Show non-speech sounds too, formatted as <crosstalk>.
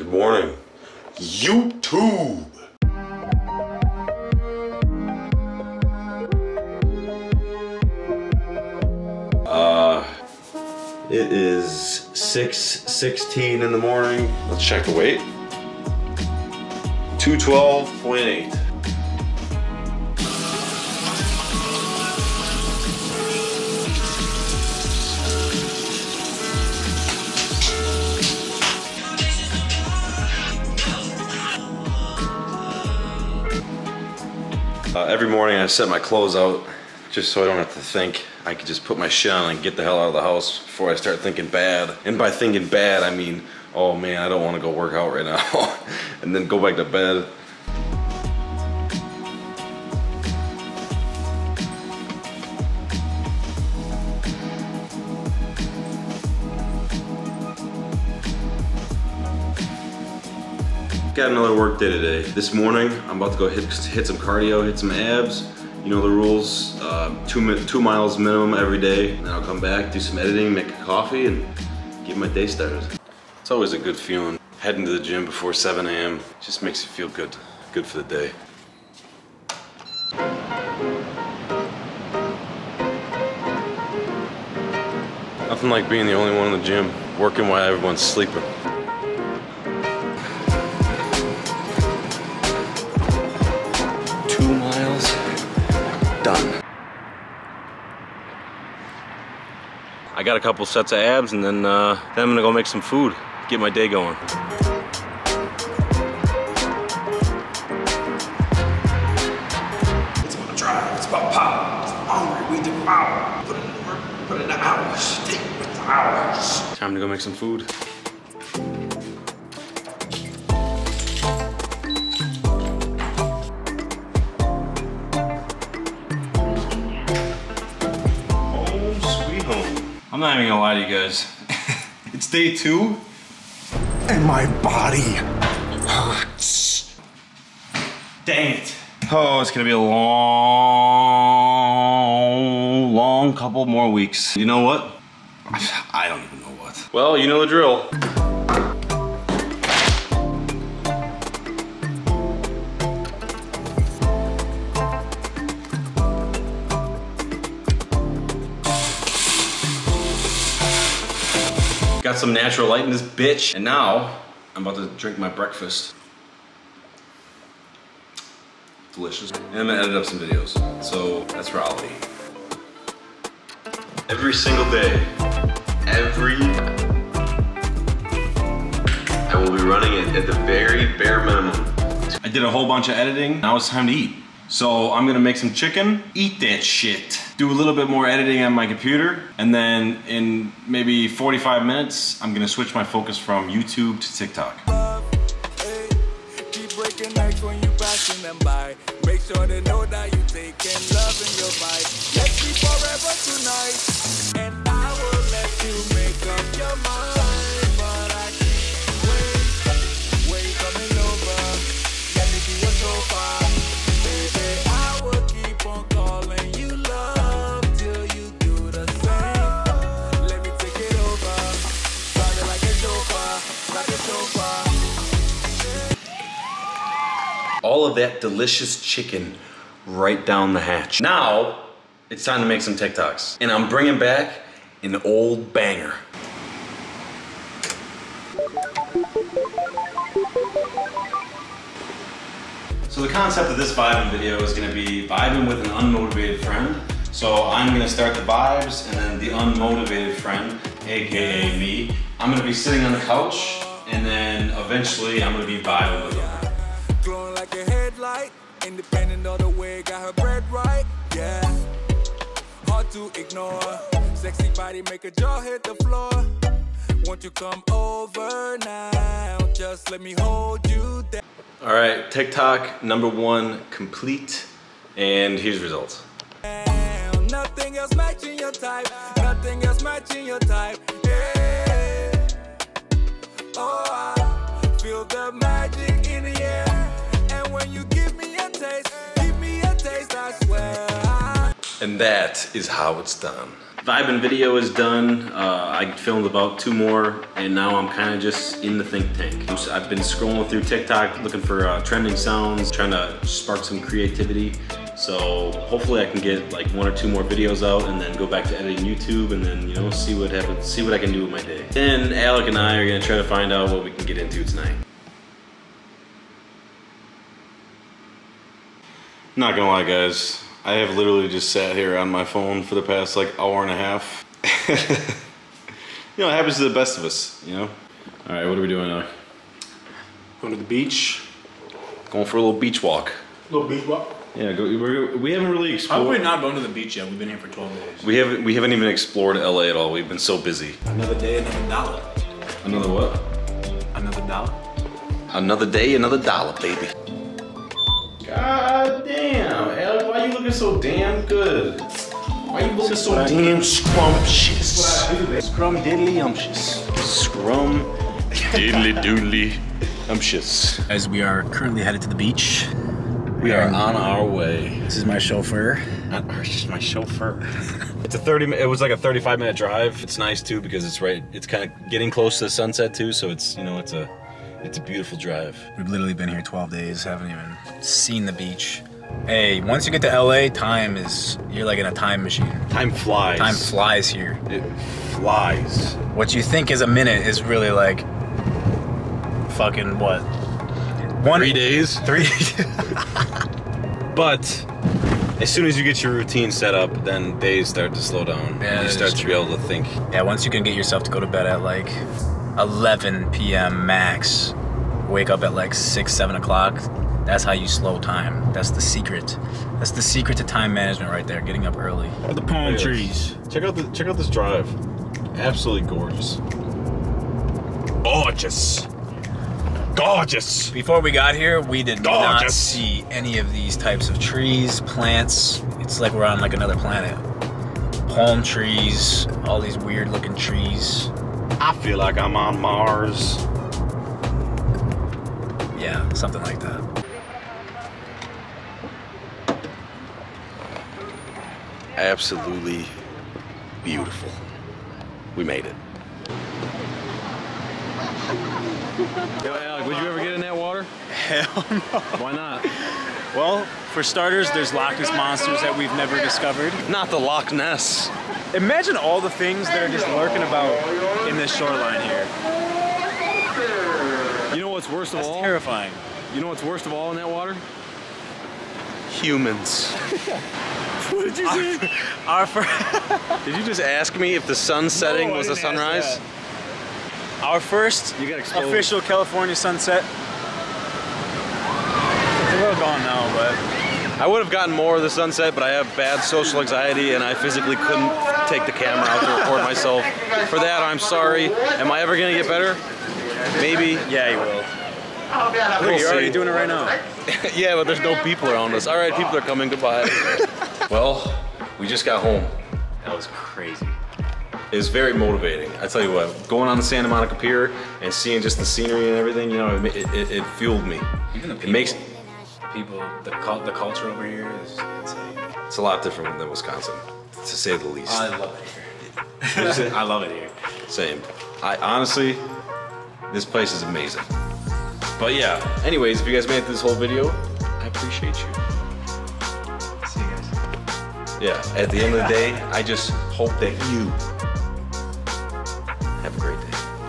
Good morning, YouTube. Uh, it is 6.16 in the morning. Let's check the weight. 212.8. Uh, every morning I set my clothes out just so I don't have to think. I could just put my shit on and get the hell out of the house before I start thinking bad. And by thinking bad, I mean, oh man, I don't want to go work out right now. <laughs> and then go back to bed. Got another work day today. This morning, I'm about to go hit, hit some cardio, hit some abs. You know the rules, uh, two, two miles minimum every day. And then I'll come back, do some editing, make a coffee, and get my day started. It's always a good feeling. Heading to the gym before 7 a.m. just makes you feel good, good for the day. Nothing like being the only one in the gym, working while everyone's sleeping. Got a couple sets of abs and then, uh, then I'm gonna go make some food, get my day going. It's about drive, it's about power. It's hungry, we devour. Put in the work, put in the hours, take with the hours. Time to go make some food. I'm not even gonna lie to you guys. <laughs> it's day two. And my body hurts. Dang it. Oh, it's gonna be a long, long couple more weeks. You know what? I don't even know what. Well, you know the drill. Got some natural light in this bitch. And now, I'm about to drink my breakfast. Delicious. And I'm gonna edit up some videos. So that's be. Every single day, every, I will be running it at the very bare minimum. I did a whole bunch of editing. Now it's time to eat. So I'm gonna make some chicken, eat that shit. Do a little bit more editing on my computer, and then in maybe 45 minutes, I'm gonna switch my focus from YouTube to TikTok. Breaking all of that delicious chicken right down the hatch. Now, it's time to make some TikToks. And I'm bringing back an old banger. So the concept of this vibing video is gonna be vibing with an unmotivated friend. So I'm gonna start the vibes and then the unmotivated friend, AKA me, I'm gonna be sitting on the couch and then eventually I'm gonna be vibing with them. Independent of the way, got her bread right. Yeah, hard to ignore. Sexy body make a jaw hit the floor. Won't you come over now? Just let me hold you down. All right, TikTok number one complete, and here's results. Nothing else matching your type. Nothing else matching your type. Yeah. Oh, I feel the magic in the air. And when you give me a taste, give me a taste, I swear. And that is how it's done. Vibin video is done. Uh, I filmed about two more, and now I'm kind of just in the think tank. I've been scrolling through TikTok looking for uh, trending sounds, trying to spark some creativity. So hopefully I can get like one or two more videos out and then go back to editing YouTube and then, you know, see what happens, see what I can do with my day. Then Alec and I are gonna try to find out what we can get into tonight. Not gonna lie guys, I have literally just sat here on my phone for the past like hour and a half. <laughs> you know, it happens to the best of us, you know? All right, what are we doing now? Going to the beach. Going for a little beach walk. A Little beach walk. Yeah, go, we're, we haven't really How have we not gone to the beach yet? We've been here for 12 days. We haven't we haven't even explored LA at all. We've been so busy. Another day, another dollar. Another what? Another dollar? Another day, another dollar, baby. God damn, Alec, why you looking so damn good? Why you looking so damn scrumptious? Scrum diddly umptious. Scrum diddly doodly umptious. As we are currently headed to the beach. We are on our way. This is my chauffeur. Just my chauffeur. <laughs> It's a 30 it was like a 35 minute drive. It's nice too because it's right it's kind of getting close to the sunset too, so it's you know it's a it's a beautiful drive. We've literally been here 12 days, haven't even seen the beach. Hey, once you get to LA, time is, you're like in a time machine. Time flies. Time flies here. It flies. What you think is a minute is really like fucking what? One Three days. Three. <laughs> But as soon as you get your routine set up, then days start to slow down. Yeah, and you start to be able to think. yeah, once you can get yourself to go to bed at like 11 p.m. max, wake up at like six, seven o'clock. That's how you slow time. That's the secret. That's the secret to time management right there. Getting up early. The palm Yes. trees. Check out the check out this drive. Absolutely gorgeous. Gorgeous. Gorgeous. Before we got here, we did not see any of these types of trees, plants. It's like we're on like another planet. Palm trees, all these weird looking trees. I feel like I'm on Mars. Yeah, something like that. Absolutely beautiful. We made it. Yo, Alec, would you ever get in that water? Hell no. Why not? Well, for starters, there's Loch Ness monsters that we've never discovered. Not the Loch Ness. Imagine all the things that are just lurking about in this shoreline here. You know what's worst of That's all? terrifying. You know what's worst of all in that water? Humans. <laughs> What did you say? <laughs> Our first, <laughs> Did you just ask me if the sun setting No, was a sunrise? our first You official California sunset. It's a little gone now, but I would have gotten more of the sunset, but I have bad social anxiety and I physically couldn't take the camera out to record myself. For that, I'm sorry. Am I ever gonna get better? Maybe. yeah, you will. We'll Look, you're already doing it right now. <laughs> yeah, but there's no people around us. All right, people are coming. Goodbye. <laughs> well, we just got home. That was crazy. It was very motivating. I tell you what, going on the Santa Monica Pier and seeing just the scenery and everything, you know, it, it, it, it fueled me. Even the It makes people, the the culture over here is insane. it's a lot different than Wisconsin, to say the least. I love it here. <laughs> I love it here. Same. I honestly, this place is amazing. But yeah, anyways, if you guys made it through this whole video, I appreciate you. See you guys. Yeah, at the end of the day, I just hope that you